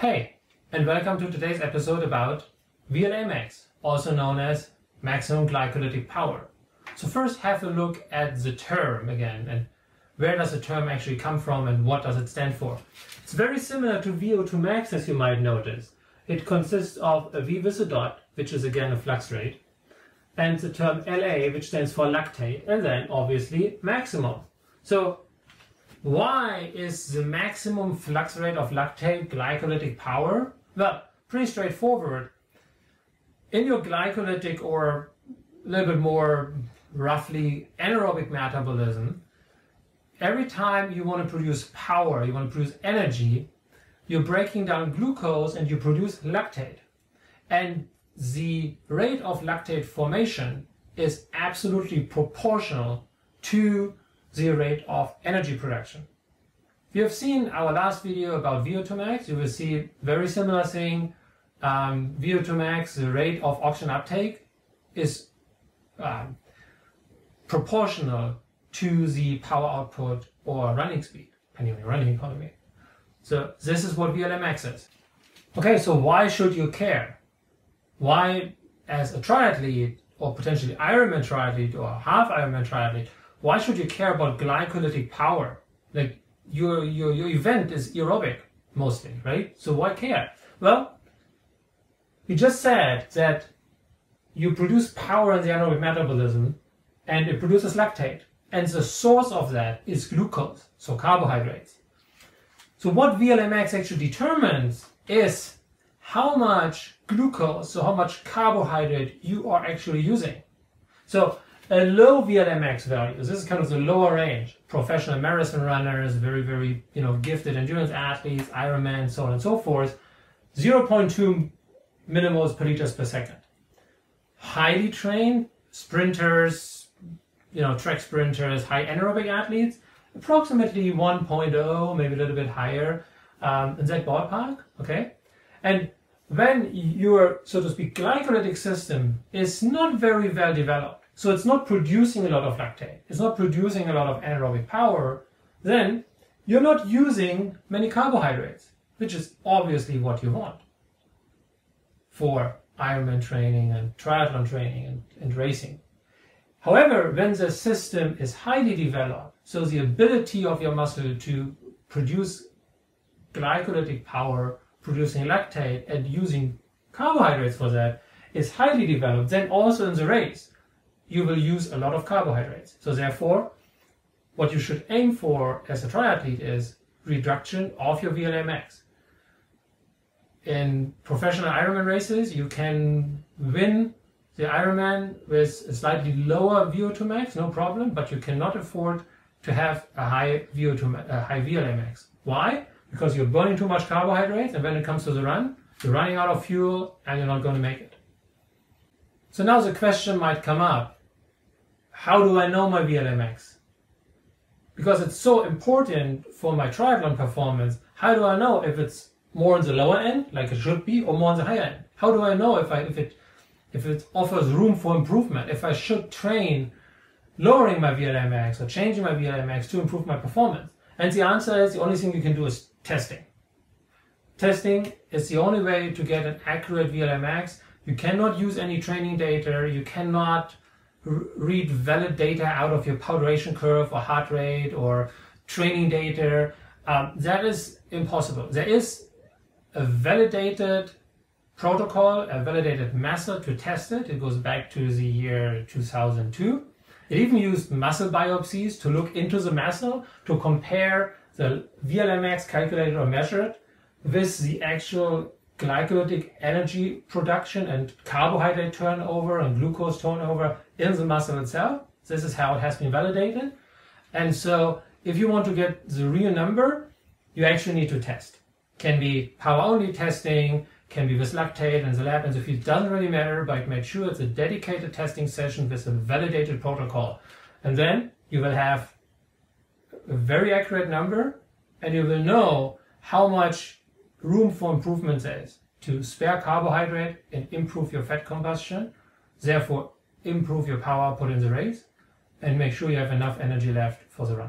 Hey, and welcome to today's episode about VLA-max, also known as maximum glycolytic power. So first have a look at the term again and where does the term actually come from and what does it stand for. It's very similar to VO2 max as you might notice. It consists of a V with a dot, which is again a flux rate, and the term LA, which stands for lactate, and then obviously maximum. So why is the maximum flux rate of lactate glycolytic power? Well, pretty straightforward. In your glycolytic or a little bit more roughly anaerobic metabolism, every time you want to produce power, you want to produce energy, you're breaking down glucose and you produce lactate. And the rate of lactate formation is absolutely proportional to the rate of energy production. If you have seen our last video about VO2 max, you will see very similar thing. Um, VO2 max, the rate of oxygen uptake is um, proportional to the power output or running speed, depending on your running economy. So this is what VLA max is. Okay, so why should you care? Why, as a triathlete, or potentially Ironman triathlete, or half Ironman triathlete, why should you care about glycolytic power? Like your your your event is aerobic mostly, right? So why care? Well, we just said that you produce power in the anaerobic metabolism and it produces lactate. And the source of that is glucose, so carbohydrates. So what VLA-max actually determines is how much glucose, so how much carbohydrate you are actually using. So a low VLA-max value, this is kind of the lower range, professional marathon runners, very, very, you know, gifted endurance athletes, Ironman, so on and so forth, 0.2 millimoles per liters per second. Highly trained sprinters, you know, track sprinters, high anaerobic athletes, approximately 1.0, maybe a little bit higher um, in that ballpark, okay? And when your, so to speak, glycolytic system is not very well developed, so it's not producing a lot of lactate, it's not producing a lot of anaerobic power, then you're not using many carbohydrates, which is obviously what you want for Ironman training and triathlon training and, and racing. However, when the system is highly developed, so the ability of your muscle to produce glycolytic power, producing lactate and using carbohydrates for that is highly developed, then also in the race, you will use a lot of carbohydrates. So therefore, what you should aim for as a triathlete is reduction of your VLA max. In professional Ironman races, you can win the Ironman with a slightly lower VO2 max, no problem, but you cannot afford to have a high VO2, a high VLA max. Why? Because you're burning too much carbohydrates, and when it comes to the run, you're running out of fuel, and you're not going to make it. So now the question might come up, how do I know my VLA max? Because it's so important for my triathlon performance, how do I know if it's more on the lower end, like it should be, or more on the higher end? How do I know if I if it if it offers room for improvement, if I should train lowering my VLA max or changing my VLA max to improve my performance? And the answer is the only thing you can do is testing. Testing is the only way to get an accurate VLA max. You cannot use any training data. You cannot read valid data out of your power duration curve or heart rate or training data. Um, that is impossible. There is a validated protocol, a validated method to test it. It goes back to the year 2002. It even used muscle biopsies to look into the muscle to compare the VLA-max calculated or measured with the actual glycolytic energy production and carbohydrate turnover and glucose turnover in the muscle itself. This is how it has been validated. And so if you want to get the real number, you actually need to test. Can be power only testing, can be with lactate in the lab, and so it doesn't really matter, but make sure it's a dedicated testing session with a validated protocol. And then you will have a very accurate number, and you will know how much room for improvement there is to spare carbohydrate and improve your fat combustion, therefore improve your power output in the race, and make sure you have enough energy left for the run.